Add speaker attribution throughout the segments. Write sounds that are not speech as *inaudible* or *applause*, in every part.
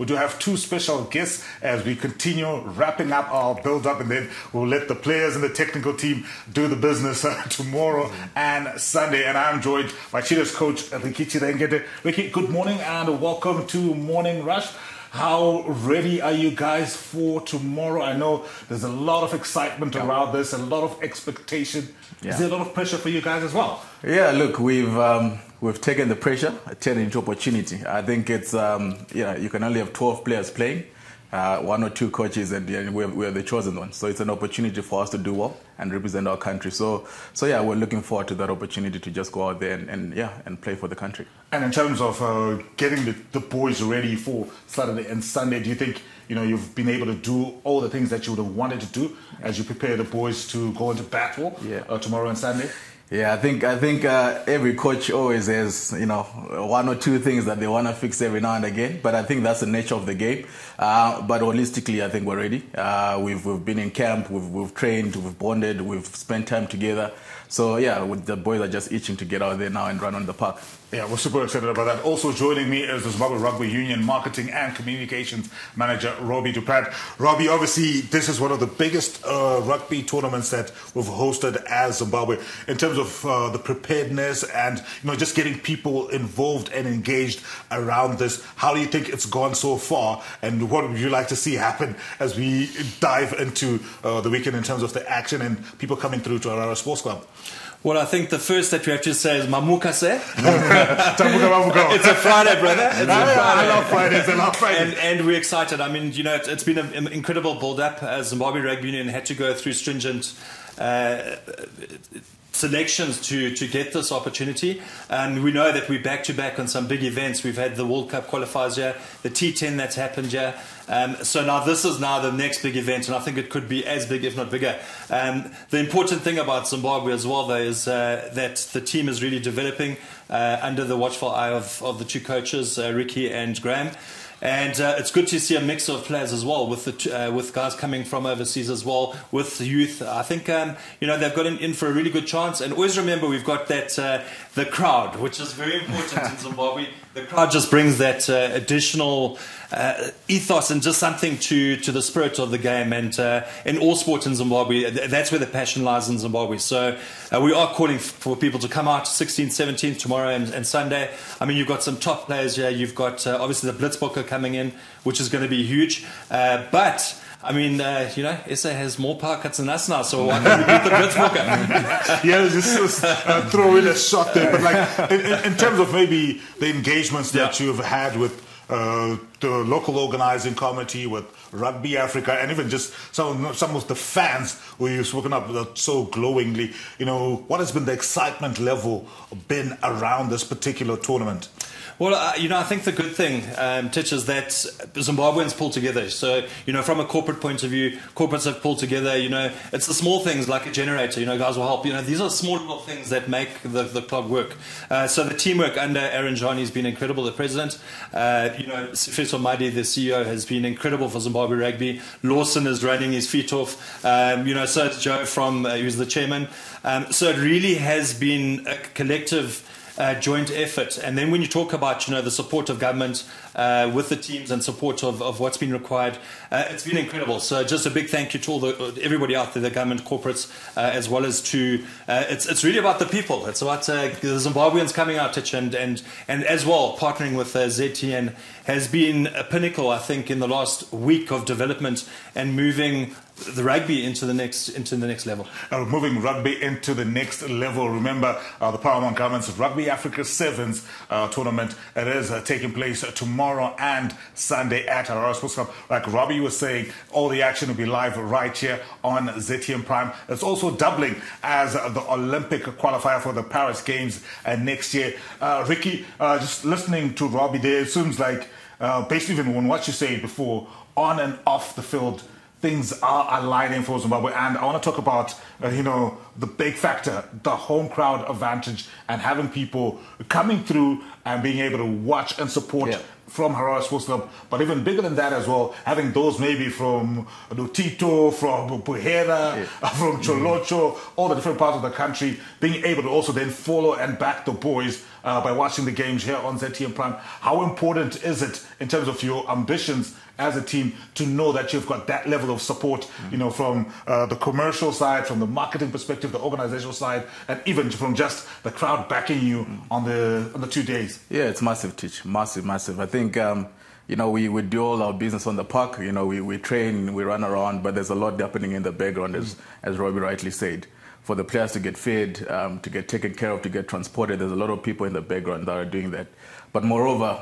Speaker 1: We do have two special guests as we continue wrapping up our build up, and then we'll let the players and the technical team do the business uh, *laughs* tomorrow and Sunday. And I'm joined by Cheetahs coach Ricky Chirengende. Ricky, good morning and welcome to Morning Rush. How ready are you guys for tomorrow? I know there's a lot of excitement yeah. around this, a lot of expectation. Yeah. Is there a lot of pressure for you guys as well?
Speaker 2: Yeah, look, we've um, we've taken the pressure, turned it into opportunity. I think it's um, you know you can only have 12 players playing uh, one or two coaches, and yeah, we're, we're, the chosen ones. So it's an opportunity for us to do well and represent our country. So, so yeah, we're looking forward to that opportunity to just go out there and, and yeah, and play for the country.
Speaker 1: And in terms of uh, getting the, the boys ready for Saturday and Sunday, do you think you know you've been able to do all the things that you would have wanted to do as you prepare the boys to go into battle yeah. uh, tomorrow and Sunday?
Speaker 2: Yeah, I think I think uh, every coach always has you know one or two things that they want to fix every now and again. But I think that's the nature of the game. Uh, but holistically, I think we're ready. Uh, we've we've been in camp, we've we've trained, we've bonded, we've spent time together. So yeah, the boys are just itching to get out there now and run on the park.
Speaker 1: Yeah, we're super excited about that. Also joining me is the Zimbabwe Rugby Union Marketing and Communications Manager, Robbie Du Rand. Robbie, obviously, this is one of the biggest uh, rugby tournaments that we've hosted as Zimbabwe in terms of uh, the preparedness and you know just getting people involved and engaged around this. How do you think it's gone so far, and what would you like to see happen as we dive into uh, the weekend in terms of the action and people coming through to Harare Sports Club?
Speaker 3: Well, I think the first that we have to say is Mamukase. *laughs* it's a Friday, brother. It's a Friday.
Speaker 1: I love Fridays. I love Fridays.
Speaker 3: And, and we're excited. I mean, you know, it's, it's been an incredible build-up. As Zimbabwe Rugby Union had to go through stringent uh, selections to, to get this opportunity. And we know that we're back to back on some big events. We've had the World Cup qualifiers here, the T10 that's happened here. Um, so now this is now the next big event, and I think it could be as big, if not bigger. Um, the important thing about Zimbabwe as well, though, is uh, that the team is really developing uh, under the watchful eye of, of the two coaches, uh, Ricky and Graham. And uh, it's good to see a mix of players as well, with the uh, with guys coming from overseas as well, with youth. I think um, you know they've got in, for a really good chance. And always remember we've got that uh, the crowd, which is very important in Zimbabwe. The crowd just brings that uh, additional uh, ethos and just something to to the spirit of the game. And uh, in all sports in Zimbabwe, that's where the passion lies in Zimbabwe. So we are calling for people to come out 16th, 17th tomorrow and, and Sunday. I mean, you've got some top players here. You've got obviously the Blitzbokke coming in, which is going to be huge. Uh, but I mean, uh, you know, SA has more power cuts than us now, so why don't we beat the *laughs*
Speaker 1: yeah, just, just uh, throw in a shot there. But like, in, in, terms of maybe the engagements that yeah. you've had with uh, the local organizing committee, with Rugby Africa, and even just some of, some of the fans who you've spoken up so glowingly, you know, what has been the excitement level been around this particular tournament?
Speaker 3: Well, uh, you know, I think the good thing, um, Tich, is that Zimbabweans pull together. So, you know, from a corporate point of view, corporates have pulled together. You know, it's the small things like a generator. You know, guys will help. You know, these are small little things that make the, the club work. Uh, so the teamwork under Aaron Jani has been incredible. The president, uh, you know, Sifiso Madi, the CEO, has been incredible for Zimbabwe Rugby. Lawson is running his feet off. Um, you know, so it's Joe from uh, who's the chairman. Um, so it really has been a collective uh, joint effort. And then when you talk about, you know, the support of government uh, with the teams and support of, of what's been required, uh, it's been incredible. So just a big thank you to all the everybody out there, the government, corporates, uh, as well as to uh, it's it's really about the people. It's about uh, the Zimbabweans coming out, and and and as well partnering with ZTN has been a pinnacle, I think, in the last week of development and moving the rugby into the next into the next level.
Speaker 1: Uh, moving rugby into the next level. Remember uh, the Paramount Garments Rugby Africa Sevens uh, tournament. It is uh, taking place tomorrow and Sunday at Harare Sports Club. Like Robbie was saying, all the action will be live right here on ZTN Prime. It's also doubling as the Olympic qualifier for the Paris Games uh, next year. Uh, Ricky, just listening to Robbie there, it seems like basically even on what you said before, on and off the field things are aligning for Zimbabwe. And I want to talk about, uh, you know, the big factor, the home crowd advantage, and having people coming through and being able to watch and support yeah. from Harare Sports Club, but even bigger than that as well, having those maybe from Lutito, from Buhera, yeah. *laughs* from Tsholotsho, all the different parts of the country, being able to also then follow and back the boys uh, by watching the games here on ZTN Prime. How important is it in terms of your ambitions as a team to know that you've got that level of support, you know, from uh, the commercial side, from the marketing perspective, the organizational side, and even from just the crowd backing you on the on the two days?
Speaker 2: Yeah, it's massive, Tich. Massive, massive. I think. Um, you know, we, we do all our business on the park. You know, we, we train, we run around, but there's a lot happening in the background, as, as Robbie rightly said. For the players to get fed, um, to get taken care of, to get transported, there's a lot of people in the background that are doing that. But moreover,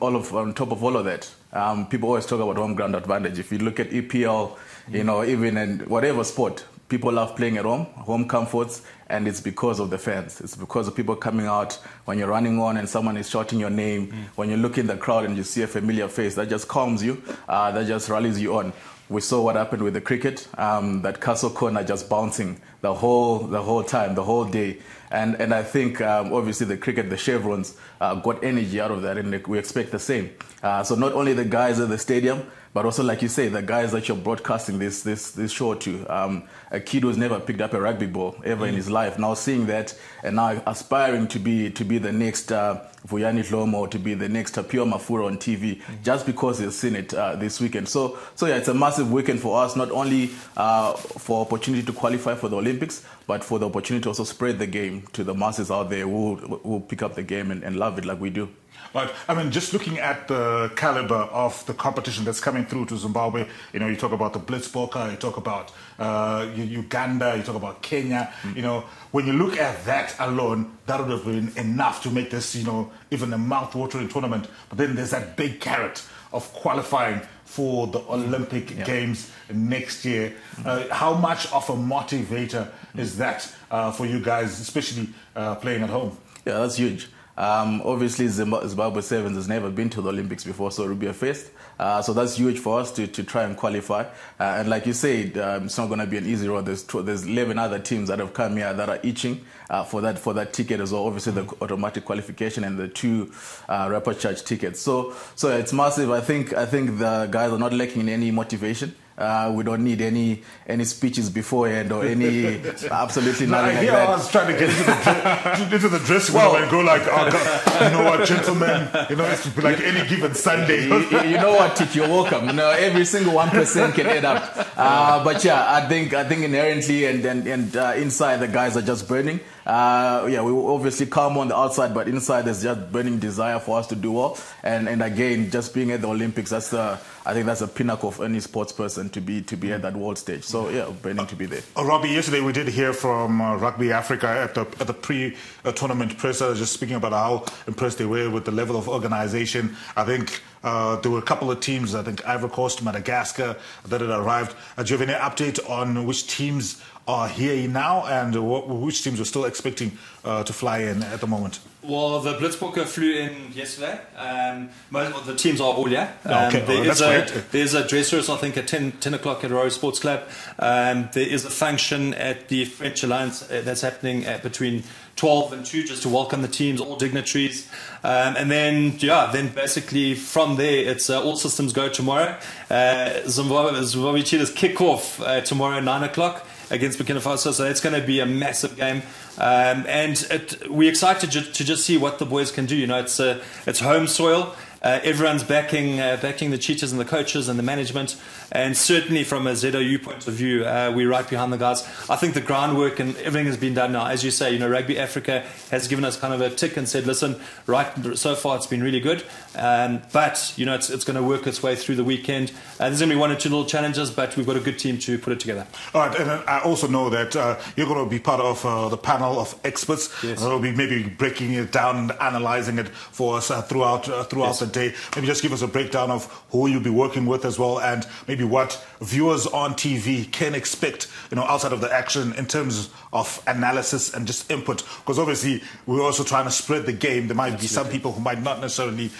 Speaker 2: all of on top of all of that, um, people always talk about home ground advantage. If you look at EPL, you know, even in whatever sport, people love playing at home, home comforts, and it's because of the fans. It's because of people coming out when you're running on and someone is shouting your name. Mm. When you look in the crowd and you see a familiar face, that just calms you. Uh, that just rallies you on. We saw what happened with the cricket. Um, that castle corner just bouncing the whole the whole time, the whole day. And, and I think um, obviously the cricket, the chevrons, uh, got energy out of that, and we expect the same. Uh, so not only the guys at the stadium, but also, like you say, the guys that you're broadcasting this this this show to. Um, a kid who's never picked up a rugby ball ever mm. in his life, now seeing that and now aspiring to be to be the next uh, Vuyani Dlomo, to be the next Pio Mafura on TV, mm. just because he's seen it uh, this weekend. So so yeah, it's a massive weekend for us, not only uh, for opportunity to qualify for the Olympics, but for the opportunity to also spread the game to the masses out there who will pick up the game and, and love it like we do.
Speaker 1: But I mean, just looking at the caliber of the competition that's coming through to Zimbabwe, you know, you talk about the Blitzbokke, you talk about uh, Uganda, you talk about Kenya. Mm. You know, when you look at that alone, that would have been enough to make this, you know, even a mouth-watering tournament. But then there's that big carrot of qualifying for the Olympic yeah. Games next year. Mm. Uh, how much of a motivator mm. is that uh, for you guys, especially uh, playing at home?
Speaker 2: Yeah, that's huge. Um, obviously, Zimbabwe Sevens has never been to the Olympics before, so it will be a first. Uh, so that's huge for us to, to try and qualify. Uh, and like you said, um, it's not going to be an easy road. There's, there's 11 other teams that have come here that are itching uh, for that for that ticket as well. Obviously, the automatic qualification and the two uh, repechage tickets. So so it's massive. I think I think the guys are not lacking in any motivation. Uh, we don't need any any speeches beforehand or any *laughs* absolutely
Speaker 1: no,
Speaker 2: nothing
Speaker 1: I, like
Speaker 2: that.
Speaker 1: I was trying to get into the, *laughs* into the dressing room and go like, oh, God, you know what, gentlemen, you know, it's like any given Sunday.
Speaker 2: you, you, know what, Tich, you're welcome. You know, every single one percent can add up. Uh, but yeah, I think I think inherently and and, and uh, inside the guys are just burning. Uh, yeah, we obviously calm on the outside, but inside there's just burning desire for us to do well. And and again, just being at the Olympics, that's the I think that's a pinnacle of any sports person to be to be at that world stage. So yeah, burning to be there.
Speaker 1: Uh, Robbie, yesterday we did hear from uh, Rugby Africa at the at the pre-tournament presser, just speaking about how impressed they were with the level of organisation. I think. Uh, there were a couple of teams, I think Ivory Coast, Madagascar, that had arrived. Uh, do you have any update on which teams are here now and what, which teams are still expecting uh, to fly in at the moment?
Speaker 3: Well, the Blitzbokke flew in yesterday. Um, most of the teams are all here.
Speaker 1: Um, okay,
Speaker 3: there
Speaker 1: oh,
Speaker 3: is a, There's a dress rehearsal, I think, at 10, 10 o'clock at Royal Sports Club. Um, there is a function at the French Alliance uh, that's happening at between 12 and 2 just to welcome the teams, all dignitaries. Um, and then, yeah, then basically from there, it's uh, all systems go tomorrow. Uh, Zimbabwe, Zimbabwe Cheetahs kick off uh, tomorrow at 9 o'clock against Burkina Faso. So it's going to be a massive game. Um, and it, we're excited to, to, just see what the boys can do. You know, it's, uh, it's home soil. Uh, everyone's backing uh, backing the cheetahs and the coaches and the management, and certainly from a ZRU point of view, uh, we're right behind the guys. I think the groundwork and everything has been done now. As you say, you know, Rugby Africa has given us kind of a tick and said, listen, right so far it's been really good, um, but you know it's, it's going to work its way through the weekend. Uh, there's going to be one or two little challenges, but we've got a good team to put it together.
Speaker 1: All right, and I also know that uh, you're going to be part of uh, the panel of experts. Yes. They'll be maybe breaking it down and analysing it for us throughout throughout yes. the day. Maybe just give us a breakdown of who you'll be working with as well, and maybe what viewers on TV can expect, you know, outside of the action in terms of analysis and just input. Because obviously, we're also trying to spread the game. There might Absolutely. be some people who might not necessarily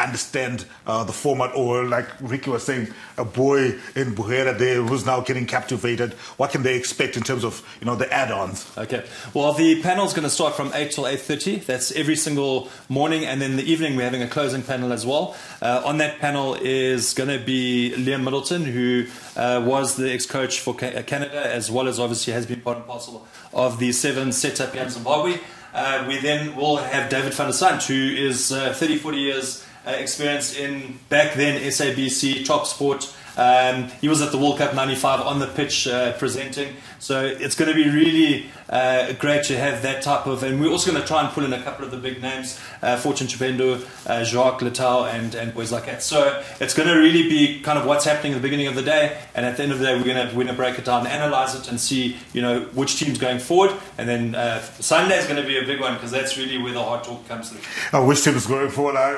Speaker 1: understand uh, the format, or like Ricky was saying, a boy in Buhera there who's now getting captivated. What can they expect in terms of, you know, the add-ons?
Speaker 3: Okay. Well, the panel's going to start from eight till eight thirty. That's every single morning, and then the evening we're having a closing panel as as well. Uh, on that panel is going to be Liam Middleton, who uh, was the ex-coach for Canada, as well as obviously has been part and parcel of the seven setup in Zimbabwe. Uh, we then will have David van der Sant, who is uh, 30, 40 years uh, experience in back then SABC Top Sport. Um, he was at the World Cup 95 on the pitch uh, presenting. So it's going to be really uh, great to have that type of, and we're also going to try and pull in a couple of the big names, uh, Fortune Chipendo, uh, Jacques Letao, and, and boys like that. So it's going to really be kind of what's happening at the beginning of the day, and at the end of the day, we're going to, we're going to break it down, analyze it, and see, you know, which team's going forward. And then uh, Sunday is going to be a big one because that's really where the hard talk comes through.
Speaker 1: Oh, which team is going forward? I,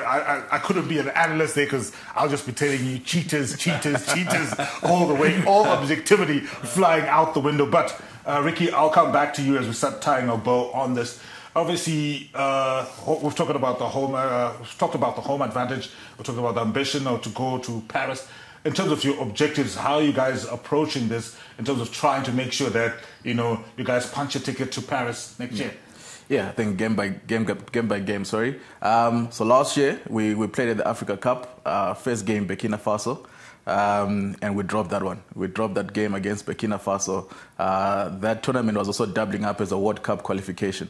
Speaker 1: I, I couldn't be an analyst there because I'll just be telling you Cheetahs, Cheetahs, Cheetahs all the way, all objectivity flying out the window. But uh, Ricky, I'll come back to you as we start tying a bow on this. Obviously, uh, we've talked about the home. Uh, we've talked about the home advantage. We're talking about the ambition or to go to Paris. In terms of your objectives, how are you guys approaching this? In terms of trying to make sure that you know you guys punch a ticket to Paris next year.
Speaker 2: Yeah, I think game by game, game by game. Sorry. Um, so last year we, we played at the Africa Cup. Uh, first game Burkina Faso. Um, and we dropped that one. We dropped that game against Burkina Faso. Uh, that tournament was also doubling up as a World Cup qualification.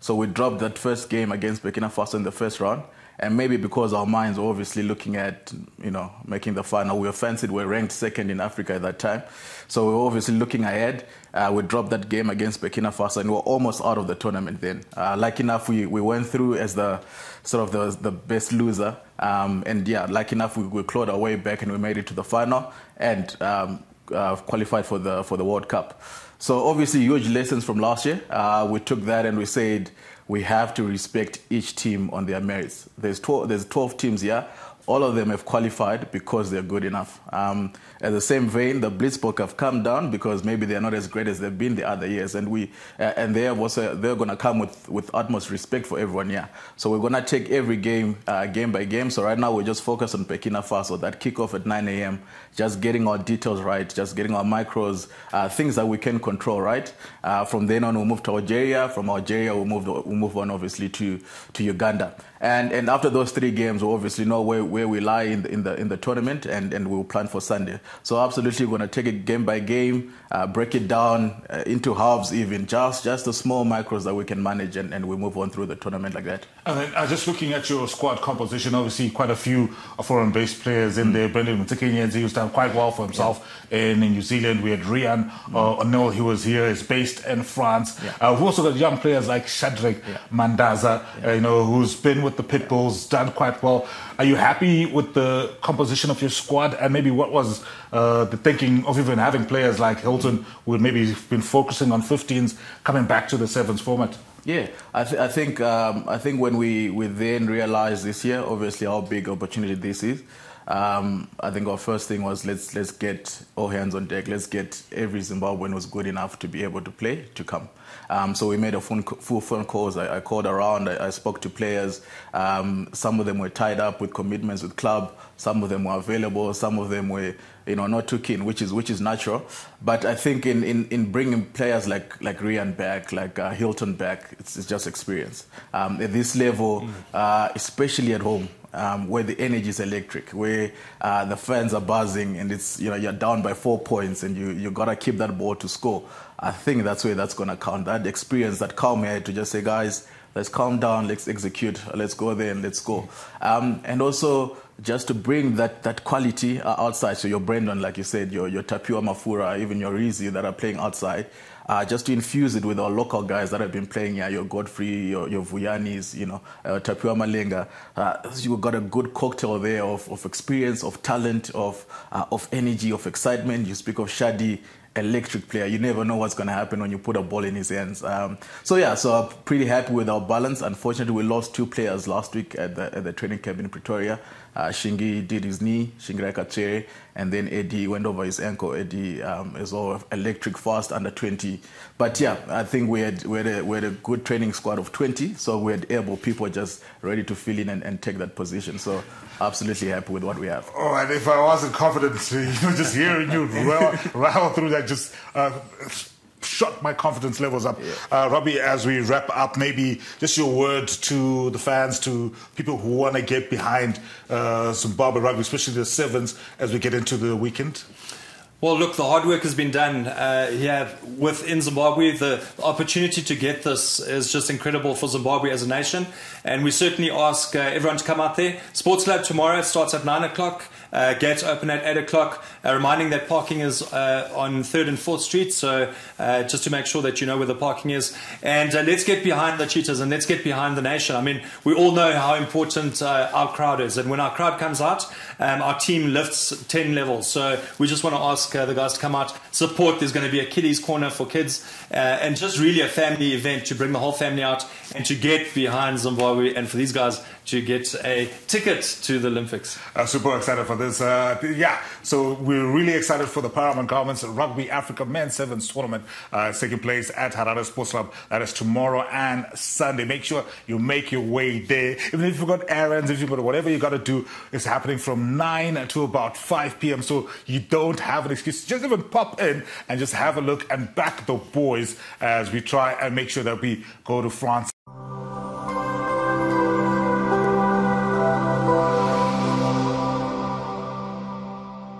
Speaker 2: So we dropped that first game against Burkina Faso in the first round. And maybe because our minds were obviously looking at, you know, making the final. We were fancied, we were ranked second in Africa at that time. So we were obviously looking ahead. Uh, we dropped that game against Burkina Faso and we were almost out of the tournament then. Uh, like enough, we, we went through as the sort of the, the best loser. Um, and yeah, like enough, we, we clawed our way back and we made it to the final and um, uh, qualified for the, for the World Cup. So obviously, huge lessons from last year. Uh, we took that and we said, we have to respect each team on their merits. There's 12, there's 12 teams here. All of them have qualified because they're good enough. Um, at the same vein, the Blitzbok have come down because maybe they're not as great as they've been the other years, and we uh, and they have also they're going to come with with utmost respect for everyone here. So we're going to take every game uh, game by game. So right now we're just focused on Burkina Faso. That kickoff at 9 a.m. Just getting our details right, just getting our micros, uh, things that we can control right. Uh, from then on, we'll move to Algeria. From Algeria, we'll move we'll move on obviously to to Uganda. And and after those three games, we we'll obviously know where, where we lie in the, in the in the tournament, and, and we'll plan for Sunday. So absolutely, we're going to take it game by game, uh, break it down uh, into halves, even just just the small micros that we can manage, and, and we move on through the tournament like that.
Speaker 1: And then, uh, just looking at your squad composition, obviously quite a few foreign-based players in mm. there. Brendan Mutikinyenzi, who's done quite well for himself yeah. in, in New Zealand. We had Rian mm. uh, O'Neill, he was here, is based in France. Yeah. Uh, we've also got young players like Shadrach yeah. Mandaza, uh, you know, who's been with the Pitbulls, done quite well. Are you happy with the composition of your squad? And maybe what was uh, the thinking of even having players like Hilton, who had maybe been focusing on 15s, coming back to the sevens format?
Speaker 2: Yeah, I, th- I think um, I think when we, we then realized this year, obviously how big opportunity this is. Um, I think our first thing was let's let's get all hands on deck. Let's get every Zimbabwean who's good enough to be able to play to come. Um, so we made a phone, full phone calls. I, I called around. I, I, spoke to players. Um, some of them were tied up with commitments with club. Some of them were available. Some of them were, you know, not too keen, which is which is natural. But I think in, in, in bringing players like like Rian back, like uh, Hilton back, it's, it's just experience. Um, at this level, mm. uh, especially at home, um, where the energy is electric, where uh, the fans are buzzing, and it's you know you're down by four points, and you you gotta keep that ball to score. I think that's where that's gonna count. That experience, that calm head to just say, guys, let's calm down, let's execute, let's go there and let's go. Um, and also just to bring that that quality uh, outside. So your Brendan, like you said, your your Tapiwa Mafura, even your Rizzi that are playing outside uh, just to infuse it with our local guys that have been playing here, your Godfrey, your, your Vuyanis, you know, uh, Tapiwa Malenga. Uh, you've got a good cocktail there of, of experience, of talent, of, uh, of energy, of excitement. You speak of Shadi, electric player. You never know what's going to happen when you put a ball in his hands. Um, so yeah, so I'm pretty happy with our balance. Unfortunately, we lost two players last week at the, at the training camp in Pretoria. Uh, Shingi did his knee, Shingi Katsvere, and then Eddie went over his ankle. Eddie um, is all electric fast under 20. But yeah, I think we had, we had, a, we had a good training squad of 20, so we had able people just ready to fill in and, and take that position. So absolutely happy with what we have.
Speaker 1: Oh, and if I wasn't confident, *laughs* you know, just hearing you *laughs* rattle through that, just uh, shot my confidence levels up. Yeah. Uh, Robbie, as we wrap up, maybe just your word to the fans, to people who want to get behind uh, Zimbabwe rugby, especially the sevens, as we get into the weekend.
Speaker 3: Well, look, the hard work has been done uh, here within Zimbabwe. The opportunity to get this is just incredible for Zimbabwe as a nation. And we certainly ask uh, everyone to come out there. Sports Club tomorrow starts at 9 o'clock. Uh, gates open at 8 o'clock. Uh, reminding that parking is uh, on 3rd and 4th Street. So uh, just to make sure that you know where the parking is. And let's get behind the Cheetahs and let's get behind the nation. I mean, we all know how important our crowd is. And when our crowd comes out, um, our team lifts 10 levels. So we just want to ask the guys to come out, support. There's going to be a kiddies corner for kids. and just really a family event to bring the whole family out and to get behind Zimbabwe and for these guys to get a ticket to the Olympics.
Speaker 1: Uh, super excited for this. Uh, yeah, so we're really excited for the Paramount Garments Rugby Africa Men's Sevens Tournament. Uh, taking place at Harare Sports Club. That is tomorrow and Sunday. Make sure you make your way there. Even if you've got errands, if you've got whatever you got to do, it's happening from 9 to about 5 p.m. So you don't have an excuse. Just even pop in and just have a look and back the boys as we try and make sure that we go to France.